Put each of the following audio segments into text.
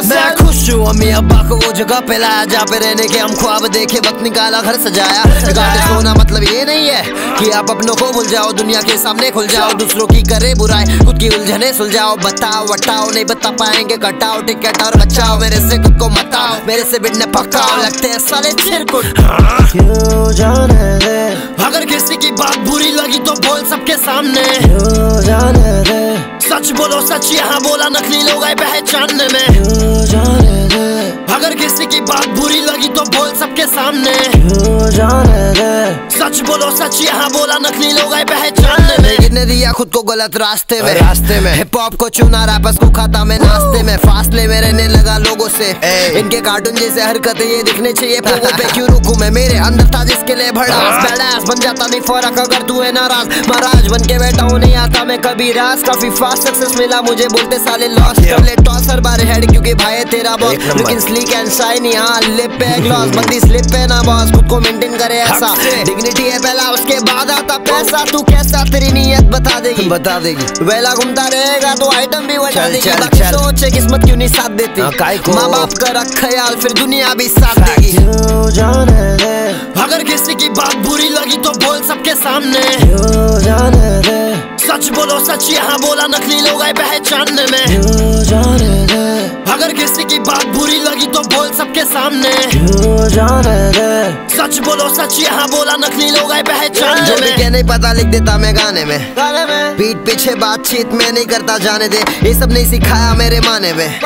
मैं खुश हूँ अम्मी अब्बा को वो जगह पे लाया जहाँ पे रहने के हम ख्वाब देखे वक्त निकाला घर सजाया। सोना मतलब ये नहीं है कि आप अपनों को भूल जाओ दुनिया के सामने खुल जाओ दूसरों की करे बुराई खुद की उलझने सुलझाओ बताओ वटाओ नहीं बता पाएँगे कटाओ टिकट और बचाओ मेरे से खुद को मताओ मेरे से बिड़ने पकाओ लगते हैं साले चिरकुट। अगर किसी की बात बुरी लगी तो बोल सबके सामने। जाने सच बोलो सच यहाँ बोला नकली लोग आए पहचानने में अगर किसी की बात बुरी लगी तो बोल सबके सामने। जाने दे? सच बोलो सच यहाँ बोला नकली लोग आए पहचानने में दिया खुद को गलत रास्ते में। रास्ते में। हिप हॉप को चुना रैपर्स को खाता मैं नाश्ते में। फासले में रहने लगा लोगों से। इनके कार्टून जैसे हरकतें ये दिखने चाहिए। पोगों पे क्यों रुकूं मैं? मेरे अंदर था जिसके लिए भड़ास। बैडास बन जाता नहीं फ़र्क अगर तू है नाराज़। महाराज बन के बैठा हूँ नहीं आता मैं कभी राज। काफ़ी फास्ट सक्सेस मिला मुझे बोलते साले लॉस कर ले टॉसर बार हेड क्योंकि भाई तेरा बॉस लेकिन स्लीक एंड शाइन यहाँ लिप पे ग्लॉस बंदी स्लिप पे ना बॉस खुद को मेंटेन करे ऐसा। डिग्निटी है पहला उसके बाद आता पैसा। तू कैसा तेरी नीयत बता देगी। बता देगी। वेला घूमता रहेगा तो आइटम भी बता देगी। सोच है किस्मत क्यों नहीं साथ देती? हाँ? माँ बाप का रख ख्याल फिर दुनिया भी साथ देगी। अगर किसी की बात बुरी लगी तो बोल सबके सामने। सच बोलो सच यहाँ बोला नकली लोग आए पहचानने में। सामने। क्यों जाने दे सच बोलो सच यहाँ बोला नकली लोग आए पहचानने जो भी नहीं पता लिख देता मैं गाने में। गाने में। पीठ पीछे बातचीत मैं नहीं करता जाने दे। ये सब नहीं सिखाया मेरे माने में।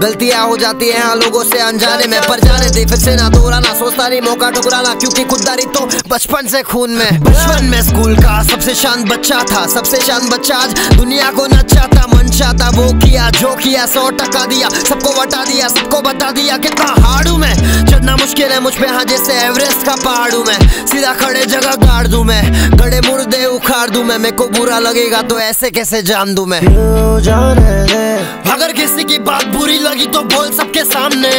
गलतियाँ हो जाती है हाँ लोगों से अनजाने में। पर जाने दे फिर से ना दोहराना सोचता नहीं मौका ठुकराना क्योंकि खुददारी तो बचपन से खून में। बचपन में स्कूल का सबसे शांत बच्चा था सबसे शांत बच्चा आज दुनिया को नचाता मन चाहता वो किया जो किया सौ टका दिया सबको बता दिया सबको बता दिया कितना हार्ड हूँ मैं। चढ़ना मुश्किल है मुझ पे हाँ जैसे एवरेस्ट का पहाड़ हूँ मैं। सीधा खड़े जगह गाड़ दूँ मैं। गड़े मुर्दे उखाड़ दूँ मैं। मेरे को बुरा लगेगा तो ऐसे कैसे जान दूँ मैं? क्यों जाने दे। अगर किसी की बात बुरी लगी तो बोल सबके सामने।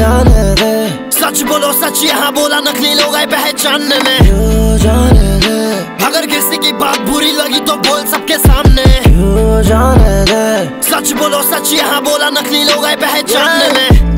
जाने दे। सच बोलो सच यहाँ बोला नकली लोग आए पहचानने में। क्यों जाने दे। अगर किसी की बात बुरी लगी तो बोल सबके सामने। सच बोलो सच यहाँ बोला नकली लोग आए पहचानने में।